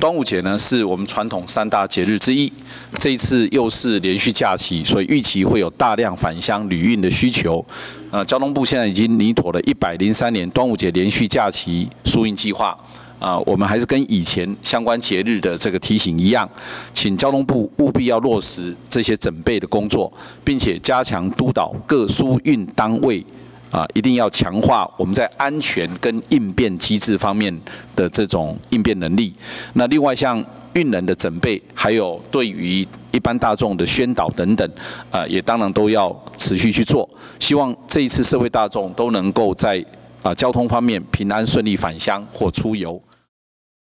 端午节呢，是我们传统三大节日之一。这一次又是连续假期，所以预期会有大量返乡旅运的需求。呃，交通部现在已经拟妥了一百零三年端午节连续假期疏运计划。啊，我们还是跟以前相关节日的这个提醒一样，请交通部务必要落实这些准备的工作，并且加强督导各疏运单位。啊，一定要强化我们在安全跟应变机制方面的这种应变能力。那另外像运人的准备，还有对于一般大众的宣导等等，啊，也当然都要持续去做。希望这一次社会大众都能够在啊交通方面平安顺利返乡或出游。